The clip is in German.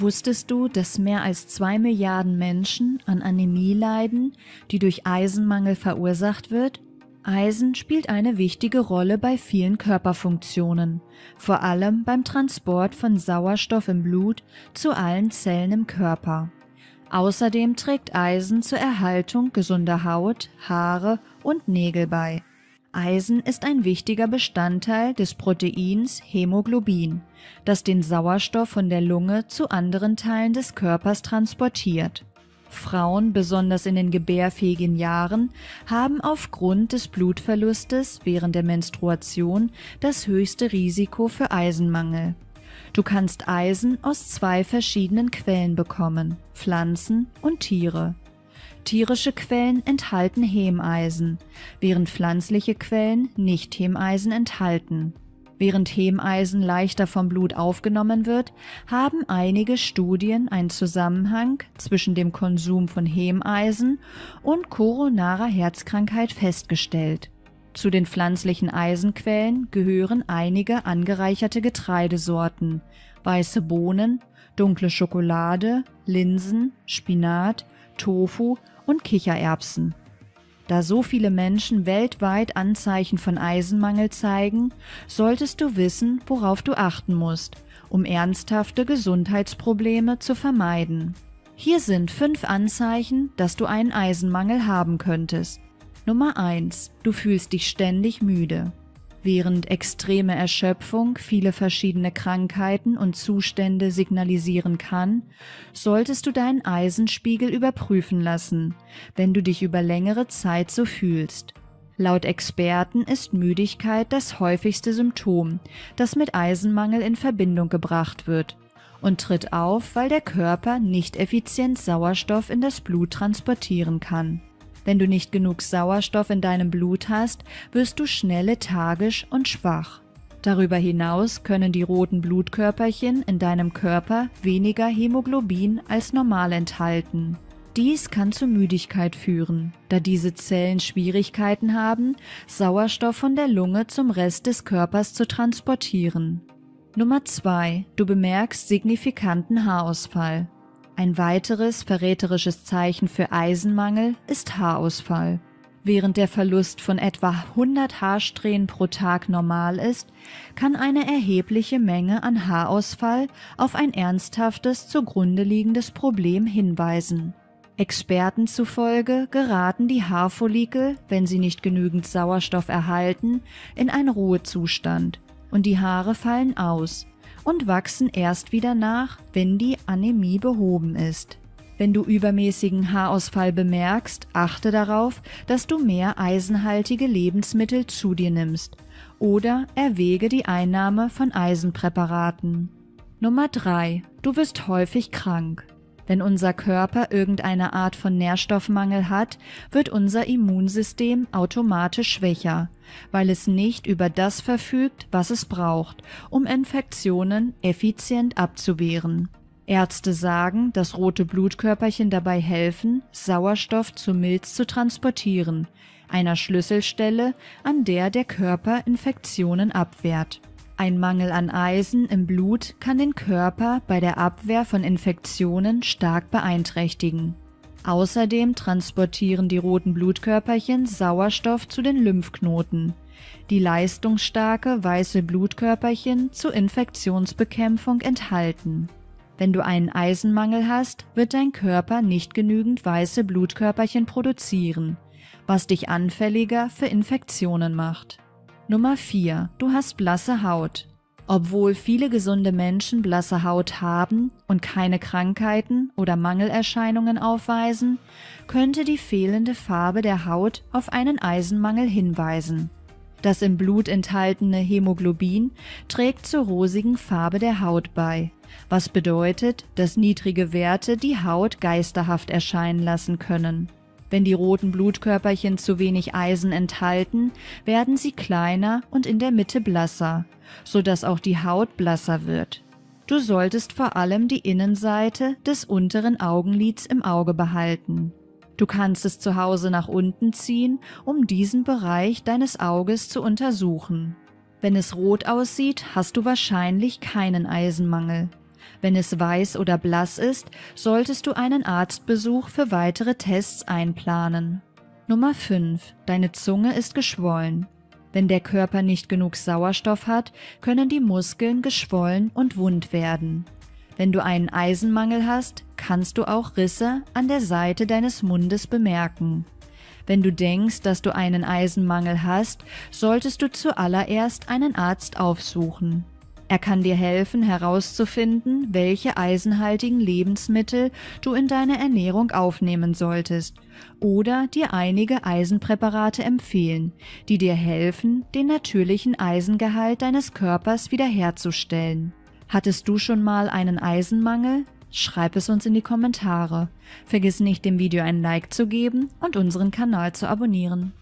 Wusstest du, dass mehr als zwei Milliarden Menschen an Anämie leiden, die durch Eisenmangel verursacht wird? Eisen spielt eine wichtige Rolle bei vielen Körperfunktionen, vor allem beim Transport von Sauerstoff im Blut zu allen Zellen im Körper. Außerdem trägt Eisen zur Erhaltung gesunder Haut, Haare und Nägel bei. Eisen ist ein wichtiger Bestandteil des Proteins Hämoglobin, das den Sauerstoff von der Lunge zu anderen Teilen des Körpers transportiert. Frauen, besonders in den gebärfähigen Jahren, haben aufgrund des Blutverlustes während der Menstruation das höchste Risiko für Eisenmangel. Du kannst Eisen aus zwei verschiedenen Quellen bekommen, Pflanzen und Tiere. Tierische Quellen enthalten Hemeisen, während pflanzliche Quellen nicht Hemeisen enthalten. Während Hemeisen leichter vom Blut aufgenommen wird, haben einige Studien einen Zusammenhang zwischen dem Konsum von Hemeisen und koronarer Herzkrankheit festgestellt. Zu den pflanzlichen Eisenquellen gehören einige angereicherte Getreidesorten, weiße Bohnen, dunkle Schokolade, Linsen, Spinat, Tofu und Kichererbsen. Da so viele Menschen weltweit Anzeichen von Eisenmangel zeigen, solltest du wissen, worauf du achten musst, um ernsthafte Gesundheitsprobleme zu vermeiden. Hier sind fünf Anzeichen, dass du einen Eisenmangel haben könntest. Nummer 1. Du fühlst dich ständig müde. Während extreme Erschöpfung viele verschiedene Krankheiten und Zustände signalisieren kann, solltest du deinen Eisenspiegel überprüfen lassen, wenn du dich über längere Zeit so fühlst. Laut Experten ist Müdigkeit das häufigste Symptom, das mit Eisenmangel in Verbindung gebracht wird und tritt auf, weil der Körper nicht effizient Sauerstoff in das Blut transportieren kann. Wenn du nicht genug Sauerstoff in deinem Blut hast, wirst du schnell lethargisch und schwach. Darüber hinaus können die roten Blutkörperchen in deinem Körper weniger Hämoglobin als normal enthalten. Dies kann zu Müdigkeit führen, da diese Zellen Schwierigkeiten haben, Sauerstoff von der Lunge zum Rest des Körpers zu transportieren. Nummer 2. Du bemerkst signifikanten Haarausfall. Ein weiteres verräterisches Zeichen für Eisenmangel ist Haarausfall. Während der Verlust von etwa 100 Haarsträhnen pro Tag normal ist, kann eine erhebliche Menge an Haarausfall auf ein ernsthaftes zugrunde liegendes Problem hinweisen. Experten zufolge geraten die Haarfollikel, wenn sie nicht genügend Sauerstoff erhalten, in einen Ruhezustand und die Haare fallen aus, und wachsen erst wieder nach, wenn die Anämie behoben ist. Wenn du übermäßigen Haarausfall bemerkst, achte darauf, dass du mehr eisenhaltige Lebensmittel zu dir nimmst oder erwäge die Einnahme von Eisenpräparaten. Nummer 3. Du wirst häufig krank. Wenn unser Körper irgendeine Art von Nährstoffmangel hat, wird unser Immunsystem automatisch schwächer, weil es nicht über das verfügt, was es braucht, um Infektionen effizient abzuwehren. Ärzte sagen, dass rote Blutkörperchen dabei helfen, Sauerstoff zu Milz zu transportieren, einer Schlüsselstelle, an der der Körper Infektionen abwehrt. Ein Mangel an Eisen im Blut kann den Körper bei der Abwehr von Infektionen stark beeinträchtigen. Außerdem transportieren die roten Blutkörperchen Sauerstoff zu den Lymphknoten, die leistungsstarke weiße Blutkörperchen zur Infektionsbekämpfung enthalten. Wenn du einen Eisenmangel hast, wird dein Körper nicht genügend weiße Blutkörperchen produzieren, was dich anfälliger für Infektionen macht. Nummer 4. Du hast blasse Haut. Obwohl viele gesunde Menschen blasse Haut haben und keine Krankheiten oder Mangelerscheinungen aufweisen, könnte die fehlende Farbe der Haut auf einen Eisenmangel hinweisen. Das im Blut enthaltene Hämoglobin trägt zur rosigen Farbe der Haut bei, was bedeutet, dass niedrige Werte die Haut geisterhaft erscheinen lassen können. Wenn die roten Blutkörperchen zu wenig Eisen enthalten, werden sie kleiner und in der Mitte blasser, so dass auch die Haut blasser wird. Du solltest vor allem die Innenseite des unteren Augenlids im Auge behalten. Du kannst es zu Hause nach unten ziehen, um diesen Bereich deines Auges zu untersuchen. Wenn es rot aussieht, hast du wahrscheinlich keinen Eisenmangel. Wenn es weiß oder blass ist, solltest du einen Arztbesuch für weitere Tests einplanen. Nummer 5. Deine Zunge ist geschwollen. Wenn der Körper nicht genug Sauerstoff hat, können die Muskeln geschwollen und wund werden. Wenn du einen Eisenmangel hast, kannst du auch Risse an der Seite deines Mundes bemerken. Wenn du denkst, dass du einen Eisenmangel hast, solltest du zuallererst einen Arzt aufsuchen. Er kann dir helfen herauszufinden, welche eisenhaltigen Lebensmittel du in deine Ernährung aufnehmen solltest oder dir einige Eisenpräparate empfehlen, die dir helfen, den natürlichen Eisengehalt deines Körpers wiederherzustellen. Hattest du schon mal einen Eisenmangel? Schreib es uns in die Kommentare. Vergiss nicht, dem Video ein Like zu geben und unseren Kanal zu abonnieren.